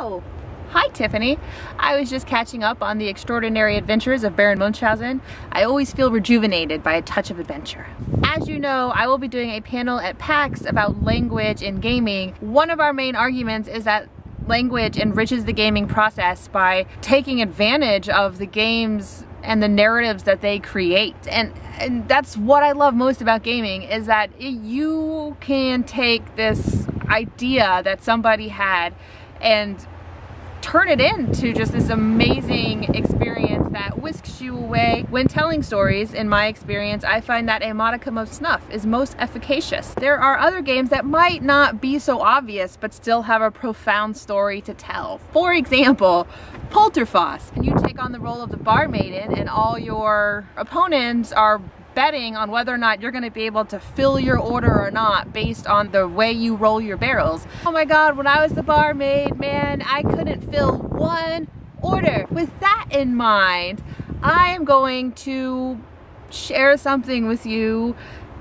Oh, hi Tiffany. I was just catching up on the extraordinary adventures of Baron Munchausen. I always feel rejuvenated by a touch of adventure. As you know, I will be doing a panel at PAX about language in gaming. One of our main arguments is that language enriches the gaming process by taking advantage of the game's and the narratives that they create. And, and that's what I love most about gaming is that it, you can take this idea that somebody had and turn it into just this amazing experience that whisks you away. When telling stories, in my experience, I find that a modicum of snuff is most efficacious. There are other games that might not be so obvious but still have a profound story to tell. For example, Polterfass. And you take on the role of the barmaiden and all your opponents are betting on whether or not you're gonna be able to fill your order or not based on the way you roll your barrels. Oh my god, when I was the barmaid, man, I couldn't fill one order. With that in mind, I am going to share something with you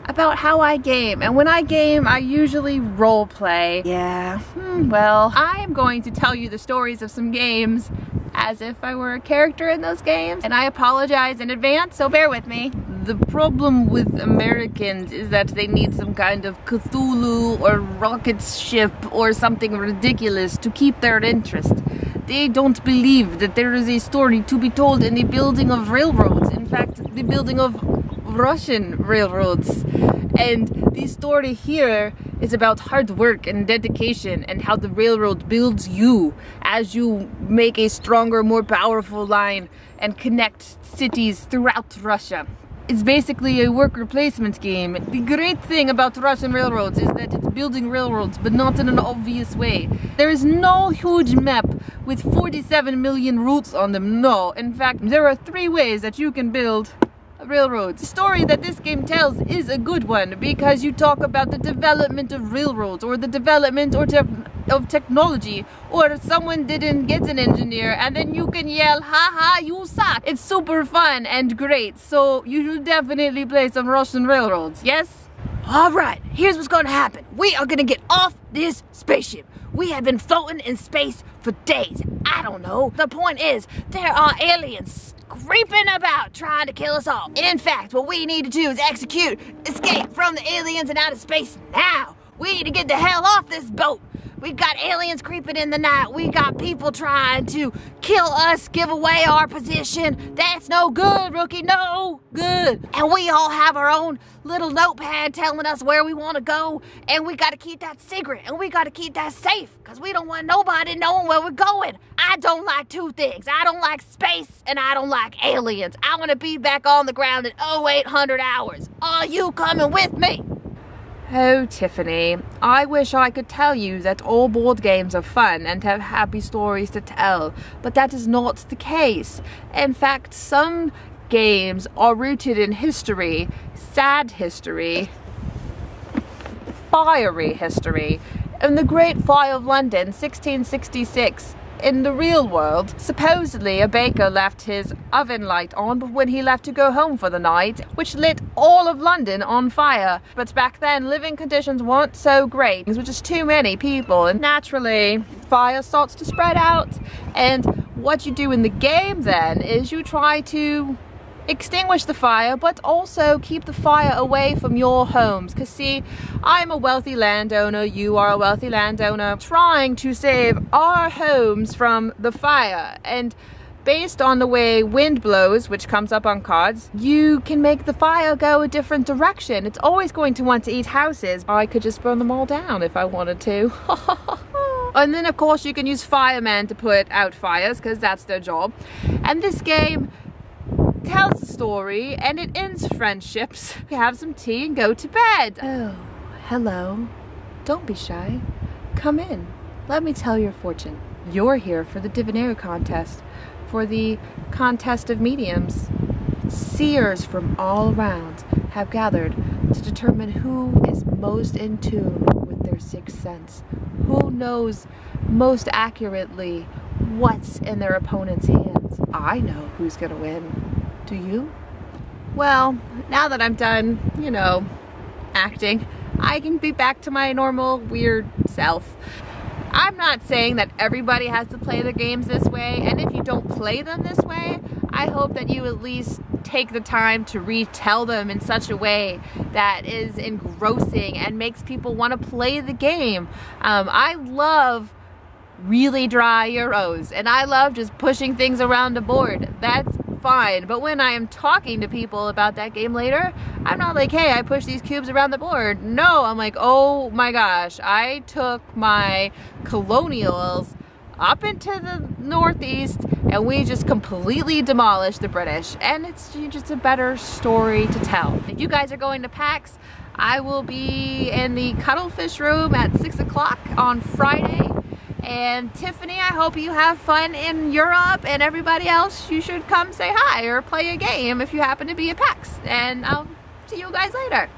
about how I game. And when I game, I usually role play. Yeah, hmm, well, I am going to tell you the stories of some games as if I were a character in those games. And I apologize in advance, so bear with me. The problem with Americans is that they need some kind of Cthulhu or rocket ship or something ridiculous to keep their interest. They don't believe that there is a story to be told in the building of railroads. In fact, the building of Russian railroads. And the story here is about hard work and dedication and how the railroad builds you as you make a stronger, more powerful line and connect cities throughout Russia. It's basically a worker placement game. The great thing about Russian railroads is that it's building railroads, but not in an obvious way. There is no huge map with 47 million routes on them, no. In fact, there are three ways that you can build railroads. The story that this game tells is a good one because you talk about the development of railroads or the development or te of technology or someone didn't get an engineer and then you can yell ha ha you suck. It's super fun and great so you should definitely play some Russian railroads, yes? Alright, here's what's gonna happen. We are gonna get off this spaceship. We have been floating in space for days. I don't know. The point is, there are aliens creeping about trying to kill us all. In fact, what we need to do is execute, escape from the aliens in outer space now. We need to get the hell off this boat. We got aliens creeping in the night. We got people trying to kill us, give away our position. That's no good, rookie. No good. And we all have our own little notepad telling us where we want to go. And we got to keep that secret. And we got to keep that safe because we don't want nobody knowing where we're going. I don't like two things. I don't like space and I don't like aliens. I want to be back on the ground in 0800 hours. Are you coming with me? Oh, Tiffany, I wish I could tell you that all board games are fun and have happy stories to tell, but that is not the case. In fact, some games are rooted in history, sad history, fiery history. In the Great Fire of London, 1666, in the real world, supposedly a baker left his oven light on when he left to go home for the night, which lit all of London on fire. But back then, living conditions weren't so great. There was just too many people, and naturally, fire starts to spread out. And what you do in the game then is you try to extinguish the fire, but also keep the fire away from your homes. Because see, I'm a wealthy landowner, you are a wealthy landowner, trying to save our homes from the fire. And based on the way wind blows, which comes up on cards, you can make the fire go a different direction. It's always going to want to eat houses. I could just burn them all down if I wanted to. and then of course you can use firemen to put out fires because that's their job. And this game tells a story and it ends friendships. Have some tea and go to bed. Oh, hello. Don't be shy. Come in. Let me tell your fortune. You're here for the Divinare contest, for the contest of mediums. Seers from all around have gathered to determine who is most in tune with their sixth sense, who knows most accurately what's in their opponent's hands. I know who's gonna win. Do you? Well, now that I'm done, you know, acting, I can be back to my normal weird self. I'm not saying that everybody has to play the games this way, and if you don't play them this way, I hope that you at least take the time to retell them in such a way that is engrossing and makes people want to play the game. Um, I love really dry Euros and I love just pushing things around the board. That's fine. But when I am talking to people about that game later, I'm not like, hey, I push these cubes around the board. No, I'm like, oh my gosh, I took my colonials up into the northeast and we just completely demolished the British and it's just a better story to tell. If you guys are going to PAX, I will be in the cuttlefish room at 6 o'clock on Friday and Tiffany, I hope you have fun in Europe and everybody else, you should come say hi or play a game if you happen to be at PAX and I'll see you guys later.